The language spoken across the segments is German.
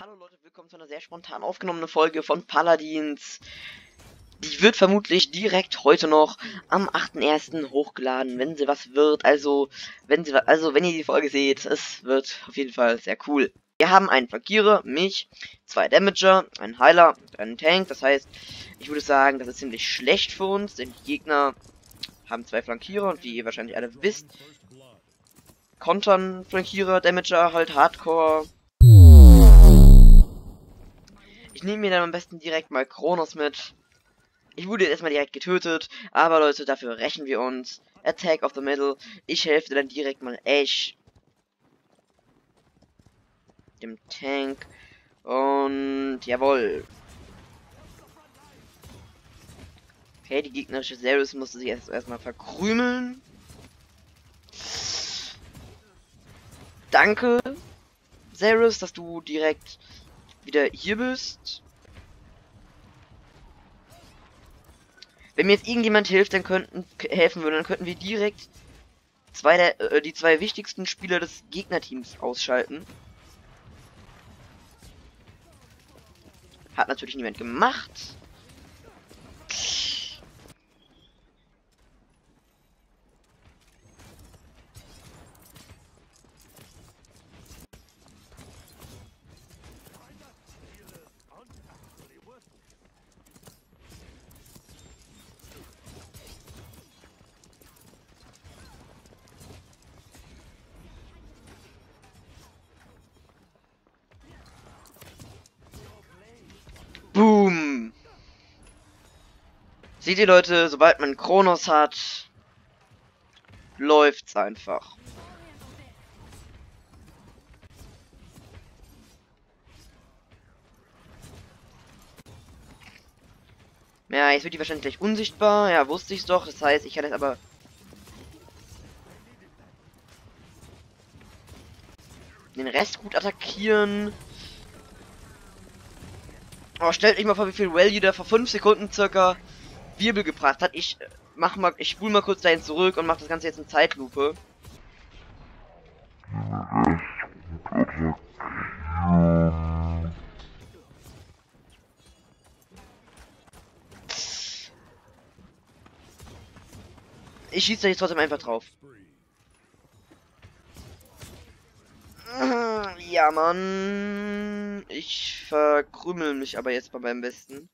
Hallo Leute, willkommen zu einer sehr spontan aufgenommenen Folge von Paladins. Die wird vermutlich direkt heute noch am 8.1. hochgeladen, wenn sie was wird. Also, wenn sie also wenn ihr die Folge seht, es wird auf jeden Fall sehr cool. Wir haben einen Flankierer, mich, zwei Damager, einen Heiler und einen Tank. Das heißt, ich würde sagen, das ist ziemlich schlecht für uns, denn die Gegner haben zwei Flankierer und wie ihr wahrscheinlich alle wisst, kontern Flankierer, Damager halt Hardcore ich nehme mir dann am besten direkt mal Kronos mit. Ich wurde erstmal direkt getötet, aber Leute, dafür rächen wir uns. Attack of the Middle. Ich helfe dann direkt mal Ash. Dem Tank. Und jawohl. Okay, die gegnerische Zeus musste sich erst erstmal verkrümeln. Danke, Zeus, dass du direkt wieder hier bist. Wenn mir jetzt irgendjemand hilft, dann könnten helfen würde, dann könnten wir direkt zwei der, äh, die zwei wichtigsten Spieler des Gegnerteams ausschalten. Hat natürlich niemand gemacht. Boom. Seht ihr Leute, sobald man Kronos hat, läuft's einfach. Ja, jetzt wird die wahrscheinlich gleich unsichtbar. Ja, wusste ich's doch. Das heißt, ich kann jetzt aber... Den Rest gut attackieren. Oh, stellt euch mal vor, wie viel Value der vor 5 Sekunden circa Wirbel gebracht hat. Ich äh, mach mal, ich spule mal kurz dahin zurück und mach das Ganze jetzt in Zeitlupe. Ich schieße da jetzt trotzdem einfach drauf. Ja, Mann. Ich verkrümel mich aber jetzt bei meinem Besten.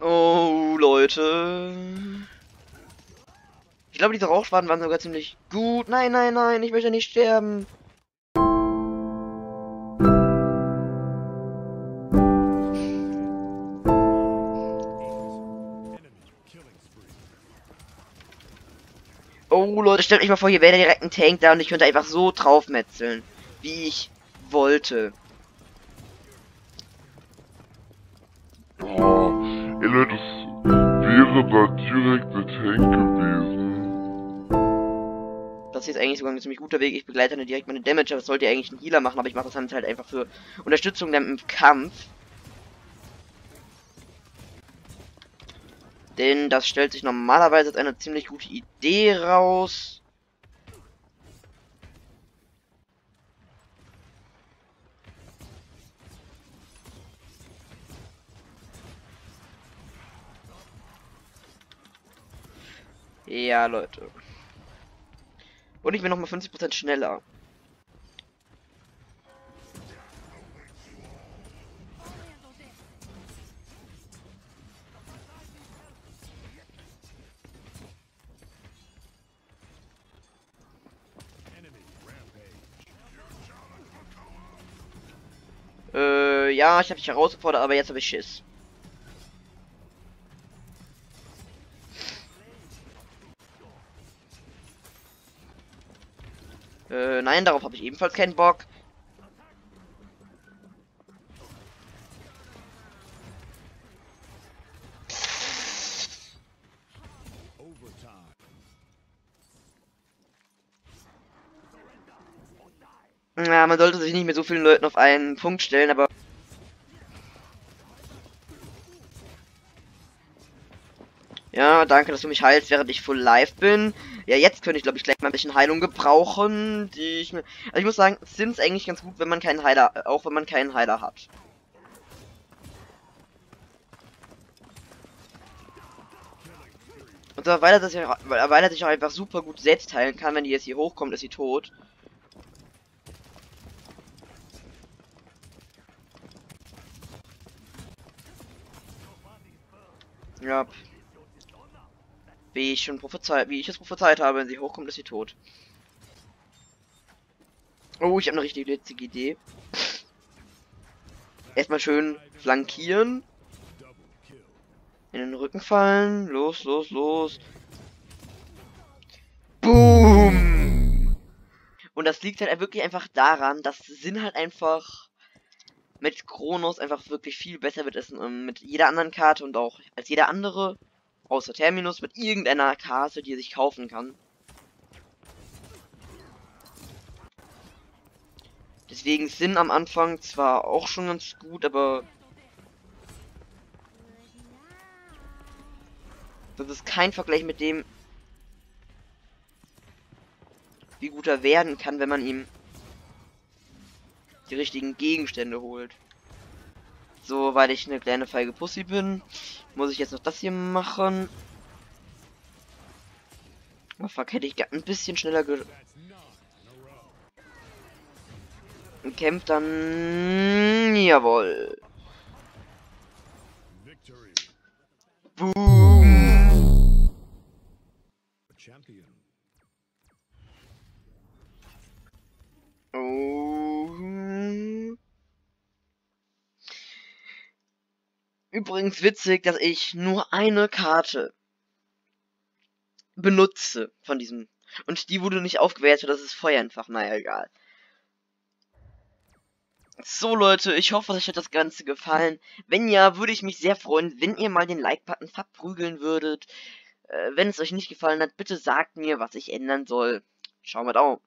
Oh, Leute. Ich glaube, diese Rauchschwaden waren sogar ziemlich gut. Nein, nein, nein, ich möchte nicht sterben. Oh, Leute, stellt euch mal vor, hier wäre direkt ein Tank da und ich könnte einfach so draufmetzeln, wie ich wollte. Oh, ey Leute, das wäre da direkt der Tank gewesen das ist eigentlich sogar ein ziemlich guter Weg. Ich begleite dann direkt meine Damage, das sollte eigentlich ein Healer machen, aber ich mache das dann halt einfach für Unterstützung dann im Kampf. Denn das stellt sich normalerweise als eine ziemlich gute Idee raus. Ja, Leute. Und ich bin nochmal 50% schneller. Ja, ich habe dich herausgefordert, aber jetzt habe ich Schiss. Äh, nein, darauf habe ich ebenfalls keinen Bock. Ja, man sollte sich nicht mit so vielen Leuten auf einen Punkt stellen, aber... Ja, danke, dass du mich heilst, während ich full live bin. Ja, jetzt könnte ich, glaube ich, gleich mal ein bisschen Heilung gebrauchen, die ich mir... Also ich muss sagen, sind eigentlich ganz gut, wenn man keinen Heiler... Auch wenn man keinen Heiler hat. Und weil er, das ja, weil er sich auch einfach super gut selbst heilen kann, wenn die jetzt hier hochkommt, ist sie tot. Ja. Wie ich schon prophezeit, wie ich es prophezeit habe, wenn sie hochkommt, ist sie tot. Oh, ich habe eine richtig witzige Idee. Erstmal schön flankieren. In den Rücken fallen. Los, los, los. Boom! Und das liegt halt wirklich einfach daran, dass Sinn halt einfach mit Kronos einfach wirklich viel besser wird als ähm, mit jeder anderen Karte und auch als jeder andere, außer Terminus, mit irgendeiner Karte, die er sich kaufen kann. Deswegen sind am Anfang zwar auch schon ganz gut, aber Das ist kein Vergleich mit dem, wie gut er werden kann, wenn man ihm die richtigen Gegenstände holt. So, weil ich eine kleine feige Pussy bin, muss ich jetzt noch das hier machen. Oh fuck, hätte ich ein bisschen schneller ge kämpft dann jawohl. Boom. Oh. Übrigens witzig, dass ich nur eine Karte benutze von diesem. Und die wurde nicht aufgewertet, das ist Feuer einfach. Naja, egal. So Leute, ich hoffe, euch hat das Ganze gefallen. Wenn ja, würde ich mich sehr freuen, wenn ihr mal den Like-Button verprügeln würdet. Äh, wenn es euch nicht gefallen hat, bitte sagt mir, was ich ändern soll. Ciao auf.